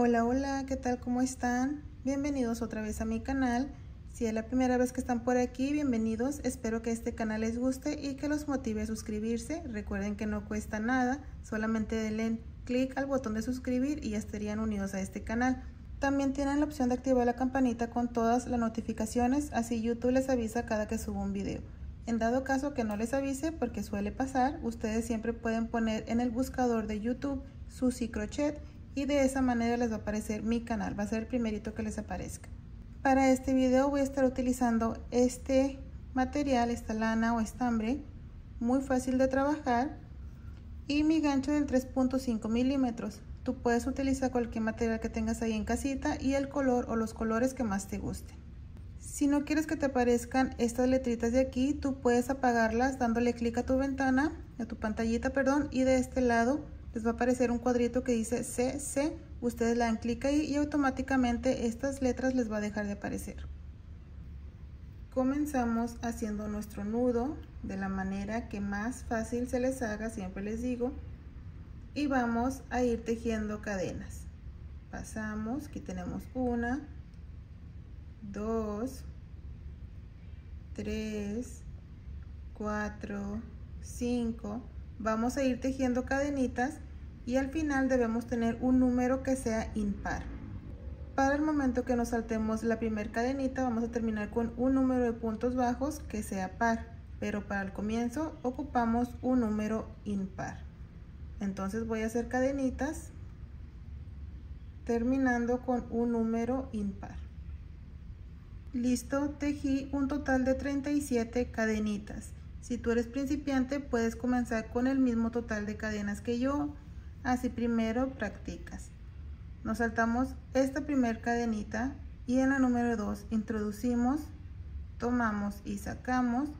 Hola, hola, ¿qué tal? ¿Cómo están? Bienvenidos otra vez a mi canal. Si es la primera vez que están por aquí, bienvenidos. Espero que este canal les guste y que los motive a suscribirse. Recuerden que no cuesta nada, solamente denle clic al botón de suscribir y ya estarían unidos a este canal. También tienen la opción de activar la campanita con todas las notificaciones, así YouTube les avisa cada que subo un video. En dado caso que no les avise, porque suele pasar, ustedes siempre pueden poner en el buscador de YouTube Susi Crochet y de esa manera les va a aparecer mi canal, va a ser el primerito que les aparezca. Para este video voy a estar utilizando este material, esta lana o estambre, muy fácil de trabajar y mi gancho del 3.5 milímetros. Tú puedes utilizar cualquier material que tengas ahí en casita y el color o los colores que más te gusten. Si no quieres que te aparezcan estas letritas de aquí, tú puedes apagarlas dándole clic a tu ventana, a tu pantallita, perdón, y de este lado les va a aparecer un cuadrito que dice CC. Ustedes le dan clic ahí y automáticamente estas letras les va a dejar de aparecer. Comenzamos haciendo nuestro nudo de la manera que más fácil se les haga, siempre les digo. Y vamos a ir tejiendo cadenas. Pasamos, aquí tenemos una, dos, tres, cuatro, cinco vamos a ir tejiendo cadenitas y al final debemos tener un número que sea impar. Para el momento que nos saltemos la primera cadenita vamos a terminar con un número de puntos bajos que sea par, pero para el comienzo ocupamos un número impar. Entonces voy a hacer cadenitas terminando con un número impar. Listo, tejí un total de 37 cadenitas. Si tú eres principiante, puedes comenzar con el mismo total de cadenas que yo. Así primero practicas. Nos saltamos esta primer cadenita y en la número 2 introducimos, tomamos y sacamos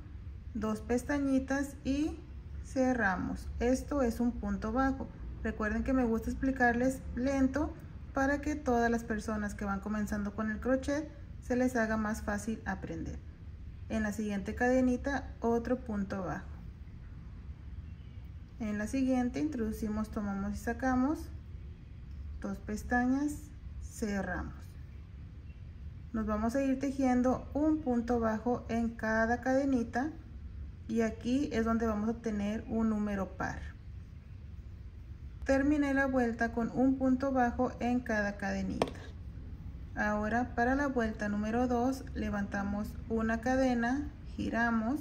dos pestañitas y cerramos. Esto es un punto bajo. Recuerden que me gusta explicarles lento para que todas las personas que van comenzando con el crochet se les haga más fácil aprender en la siguiente cadenita otro punto bajo en la siguiente introducimos tomamos y sacamos. Dos pestañas cerramos. Nos vamos a ir tejiendo un punto bajo en cada cadenita y aquí es donde vamos a tener un número par. Terminé la vuelta con un punto bajo en cada cadenita. Ahora para la vuelta número 2 levantamos una cadena, giramos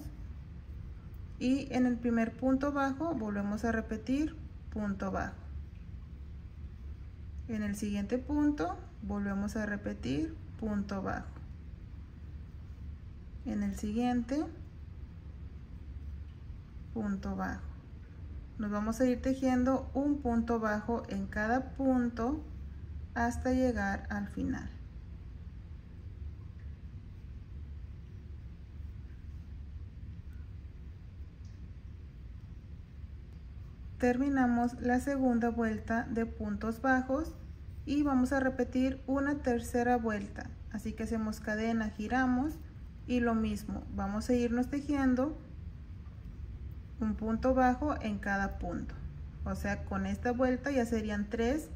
y en el primer punto bajo volvemos a repetir punto bajo. En el siguiente punto volvemos a repetir punto bajo. En el siguiente punto bajo. Nos vamos a ir tejiendo un punto bajo en cada punto hasta llegar al final. Terminamos la segunda vuelta de puntos bajos y vamos a repetir una tercera vuelta. Así que hacemos cadena giramos y lo mismo vamos a irnos tejiendo un punto bajo en cada punto. O sea con esta vuelta ya serían tres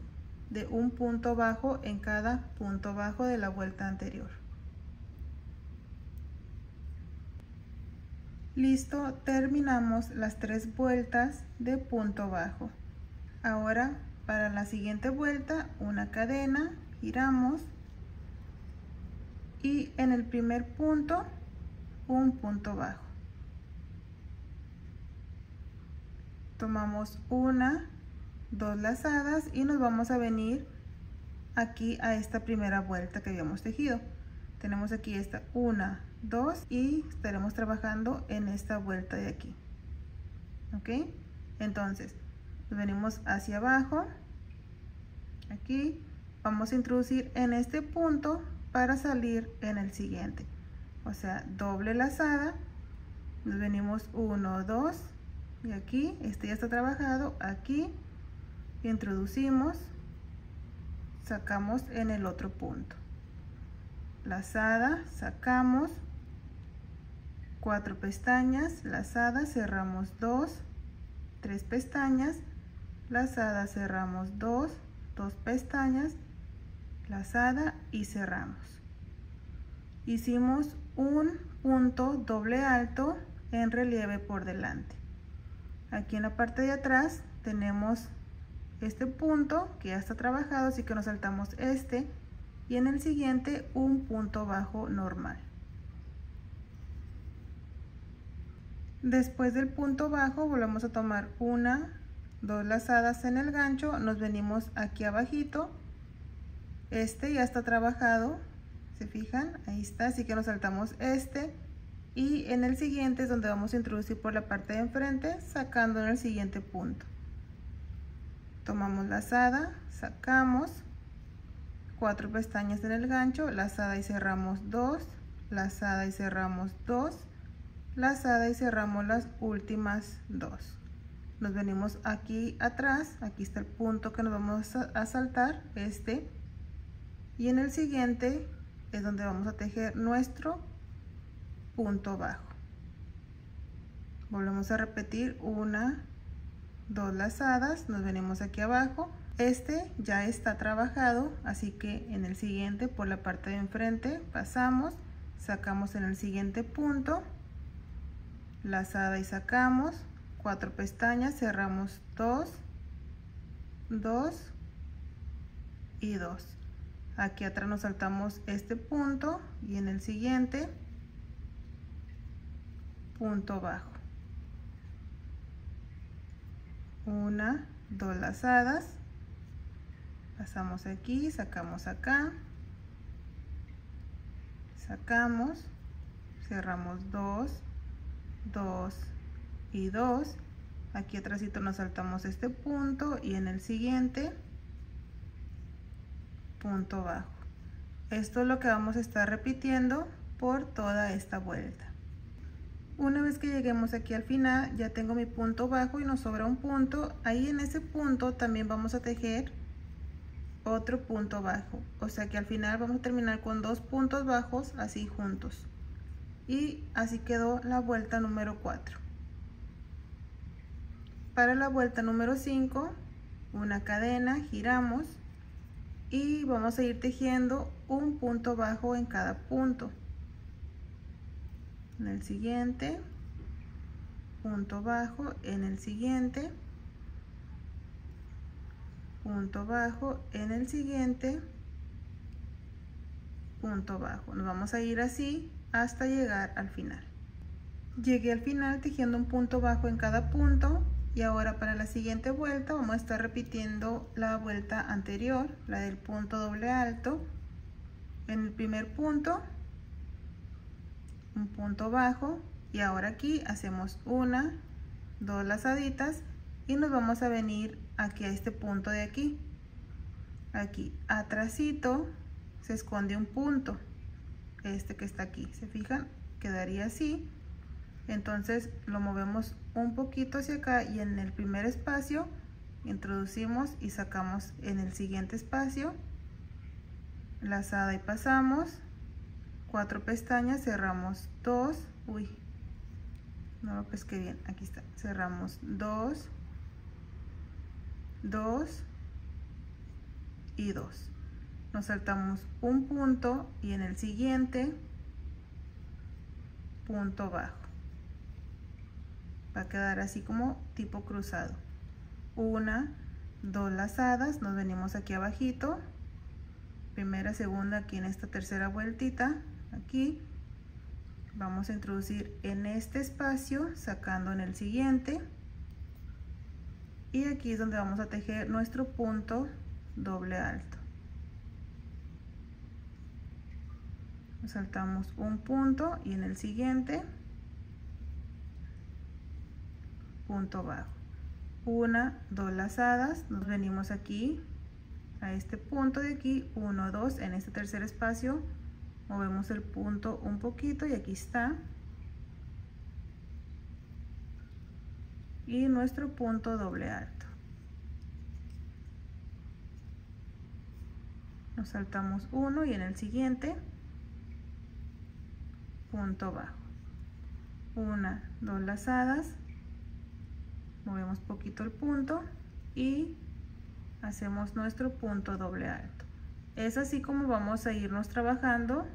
de un punto bajo en cada punto bajo de la vuelta anterior Listo, terminamos las tres vueltas de punto bajo. Ahora para la siguiente vuelta una cadena, giramos y en el primer punto un punto bajo. Tomamos una, dos lazadas y nos vamos a venir aquí a esta primera vuelta que habíamos tejido. Tenemos aquí esta una, 2 y estaremos trabajando en esta vuelta de aquí. Ok entonces venimos hacia abajo. Aquí. Vamos a introducir en este punto para salir en el siguiente. O sea doble lazada. Nos venimos 1 2 y aquí. Este ya está trabajado. Aquí. Introducimos. Sacamos en el otro punto. Lazada. Sacamos cuatro pestañas lazadas cerramos dos tres pestañas lazada cerramos dos dos pestañas lazada y cerramos. Hicimos un punto doble alto en relieve por delante. Aquí en la parte de atrás tenemos este punto que ya está trabajado así que nos saltamos este y en el siguiente un punto bajo normal después del punto bajo volvemos a tomar una dos lazadas en el gancho nos venimos aquí abajito. Este ya está trabajado se fijan ahí está así que nos saltamos este. Y en el siguiente es donde vamos a introducir por la parte de enfrente sacando en el siguiente punto. Tomamos lazada sacamos cuatro pestañas en el gancho lazada y cerramos dos lazada y cerramos dos lazada y cerramos las últimas dos. Nos venimos aquí atrás aquí está el punto que nos vamos a saltar este. Y en el siguiente es donde vamos a tejer nuestro punto bajo. Volvemos a repetir una dos lazadas nos venimos aquí abajo. Este ya está trabajado así que en el siguiente por la parte de enfrente pasamos sacamos en el siguiente punto lazada y sacamos cuatro pestañas cerramos dos dos y dos. Aquí atrás nos saltamos este punto y en el siguiente punto bajo. Una dos lazadas pasamos aquí sacamos acá. Sacamos cerramos dos dos y dos. Aquí atrásito nos saltamos este punto y en el siguiente punto bajo. Esto es lo que vamos a estar repitiendo por toda esta vuelta. Una vez que lleguemos aquí al final ya tengo mi punto bajo y nos sobra un punto. Ahí en ese punto también vamos a tejer otro punto bajo. O sea que al final vamos a terminar con dos puntos bajos así juntos y así quedó la vuelta número 4 para la vuelta número 5 una cadena giramos y vamos a ir tejiendo un punto bajo en cada punto. En el siguiente punto bajo en el siguiente punto bajo en el siguiente punto bajo. Nos vamos a ir así hasta llegar al final. Llegué al final tejiendo un punto bajo en cada punto y ahora para la siguiente vuelta vamos a estar repitiendo la vuelta anterior la del punto doble alto. En el primer punto un punto bajo y ahora aquí hacemos una dos lazaditas y nos vamos a venir aquí a este punto de aquí. Aquí atrásito se esconde un punto este que está aquí se fijan quedaría así. Entonces lo movemos un poquito hacia acá y en el primer espacio introducimos y sacamos en el siguiente espacio lazada y pasamos. Cuatro pestañas cerramos dos. Uy no lo pesqué bien. Aquí está. Cerramos dos dos y dos nos saltamos un punto y en el siguiente punto bajo. Va a quedar así como tipo cruzado. Una dos lazadas nos venimos aquí abajito. Primera segunda aquí en esta tercera vueltita aquí. Vamos a introducir en este espacio sacando en el siguiente. Y aquí es donde vamos a tejer nuestro punto doble alto saltamos un punto y en el siguiente punto bajo. Una dos lazadas. Nos venimos aquí a este punto de aquí 1 2 en este tercer espacio. Movemos el punto un poquito y aquí está. Y nuestro punto doble alto. Nos saltamos uno y en el siguiente punto bajo una dos lazadas movemos poquito el punto y hacemos nuestro punto doble alto Es así como vamos a irnos trabajando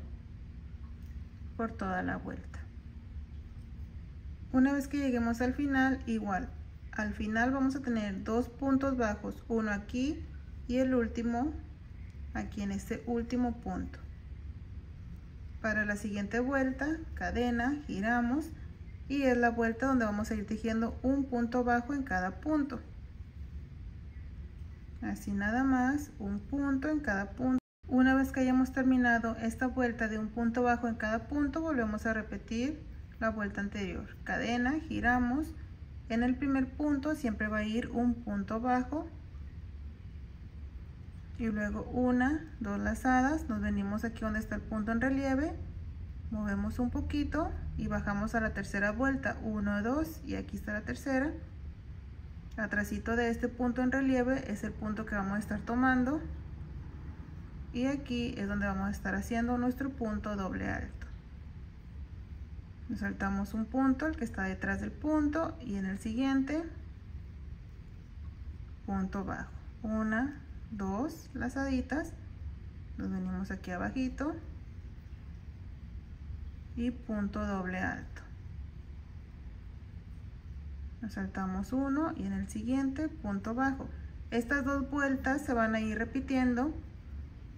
por toda la vuelta. Una vez que lleguemos al final, igual, al final vamos a tener dos puntos bajos, uno aquí y el último aquí en este último punto. Para la siguiente vuelta, cadena, giramos y es la vuelta donde vamos a ir tejiendo un punto bajo en cada punto. Así nada más, un punto en cada punto. Una vez que hayamos terminado esta vuelta de un punto bajo en cada punto, volvemos a repetir la vuelta anterior. Cadena, giramos. En el primer punto siempre va a ir un punto bajo. Y luego una, dos lazadas. Nos venimos aquí donde está el punto en relieve. Movemos un poquito y bajamos a la tercera vuelta. Uno, dos y aquí está la tercera. Atrásito de este punto en relieve es el punto que vamos a estar tomando y aquí es donde vamos a estar haciendo nuestro punto doble alto nos saltamos un punto el que está detrás del punto y en el siguiente punto bajo una dos lazaditas. Nos venimos aquí abajito. Y punto doble alto. Nos saltamos uno y en el siguiente punto bajo. Estas dos vueltas se van a ir repitiendo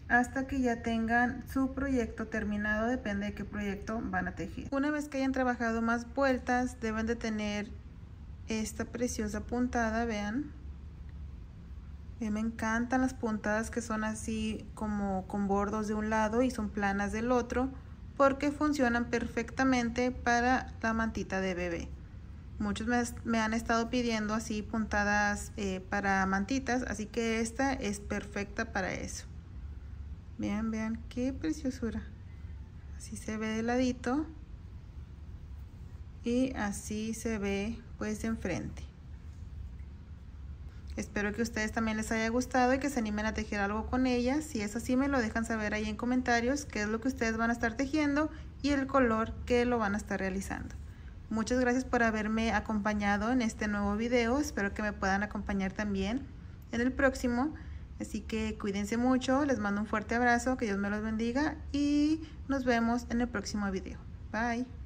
hasta que ya tengan su proyecto terminado, depende de qué proyecto van a tejer. Una vez que hayan trabajado más vueltas, deben de tener esta preciosa puntada, vean. Me encantan las puntadas que son así como con bordos de un lado y son planas del otro, porque funcionan perfectamente para la mantita de bebé. Muchos me, han estado pidiendo así puntadas eh, para mantitas, así que esta es perfecta para eso. Vean, vean qué preciosura. Así se ve de ladito. Y así se ve pues de enfrente. Espero que a ustedes también les haya gustado y que se animen a tejer algo con ella. Si es así me lo dejan saber ahí en comentarios qué es lo que ustedes van a estar tejiendo y el color que lo van a estar realizando. Muchas gracias por haberme acompañado en este nuevo video. Espero que me puedan acompañar también en el próximo. Así que cuídense mucho, les mando un fuerte abrazo, que Dios me los bendiga y nos vemos en el próximo video. Bye.